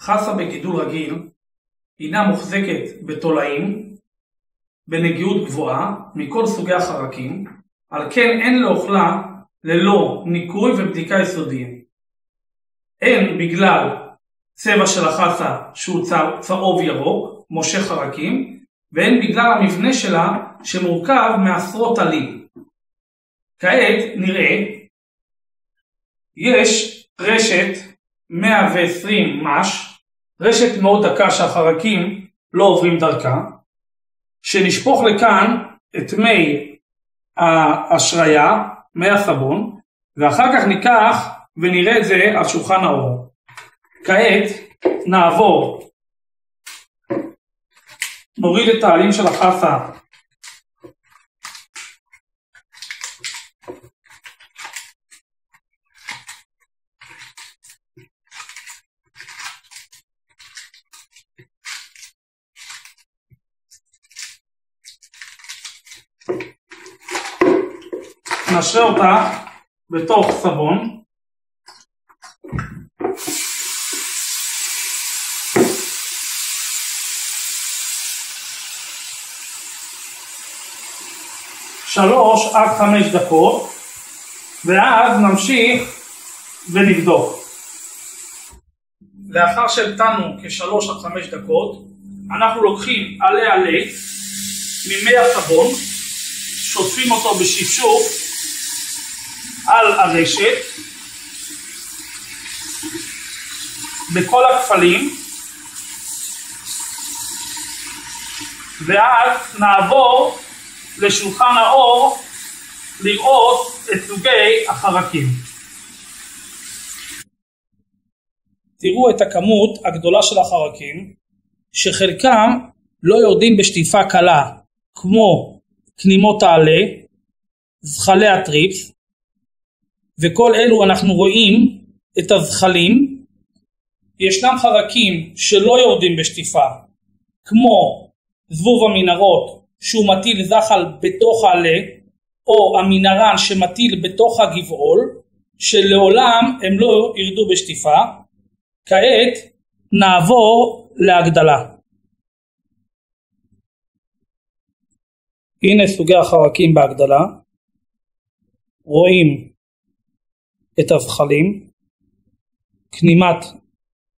חסה בגידול רגיל הינה מוחזקת בתולעים בנגיעות גבוהה מכל סוגי החרקים, על כן אין לאוכלה ללא ניקוי ובדיקה יסודיים. הן בגלל צבע של החסה שהוא צהוב ירוק, מושך חרקים, והן בגלל המבנה שלה שמורכב מעשרות עלים. כעת נראה, יש רשת 120 מש, רשת מאוד דקה שהחרקים לא עוברים דרכה, שנשפוך לכאן את מי האשריה, מי הסבון, ואחר כך ניקח ונראה את זה על שולחן האור. כעת נעבור, נוריד את העלים של החסה נשרה אותה בתוך סבון שלוש עד חמש דקות ואז נמשיך ונבדוק. לאחר שהמתנו כשלוש עד חמש דקות אנחנו לוקחים עלה עלה ממי הסבון שוטפים אותו בשפשוף על הרשת בכל הכפלים ואז נעבור לשולחן האור לראות את סוגי החרקים. תראו את הכמות הגדולה של החרקים שחלקם לא יורדים בשטיפה קלה כמו כנימות העלה, זחלי הטריפס וכל אלו אנחנו רואים את הזחלים ישנם חרקים שלא יורדים בשטיפה כמו זבוב המנהרות שהוא מטיל זחל בתוך העלה או המנהרן שמטיל בתוך הגבעול שלעולם הם לא ירדו בשטיפה. כעת נעבור להגדלה. הנה סוגי החרקים בהגדלה. רואים את הזחלים כנימת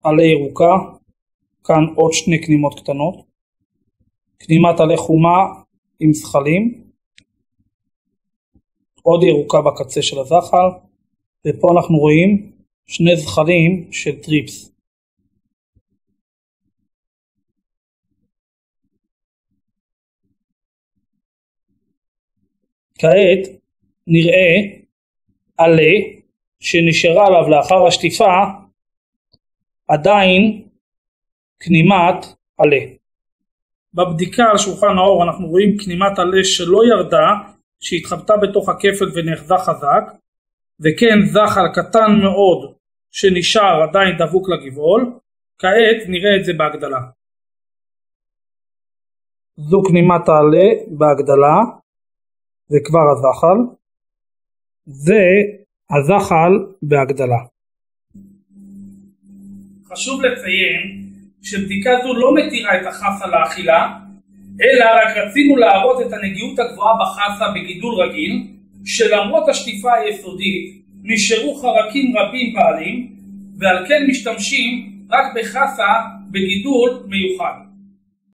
עלה ירוקה כאן עוד שני כנימות קטנות כנימת עלי חומה עם זכלים, עוד ירוקה בקצה של הזחל, ופה אנחנו רואים שני זכלים של טריפס. כעת נראה עלה שנשארה עליו לאחר השטיפה עדיין כנימת עלה. בבדיקה על שולחן האור אנחנו רואים כנימת עלה שלא ירדה, שהתחבטה בתוך הכפל ונאחזה חזק, וכן זחל קטן מאוד שנשאר עדיין דבוק לגבעול, כעת נראה את זה בהגדלה. זו כנימת העלה בהגדלה, וכבר הזחל, זה הזחל בהגדלה. חשוב לציין שבדיקה זו לא מתירה את החסה לאכילה, אלא רק רצינו להראות את הנגיעות הגבוהה בחסה בגידול רגיל, שלמרות השטיפה היסודית נשארו חרקים רבים בעלים, ועל כן משתמשים רק בחסה בגידול מיוחד.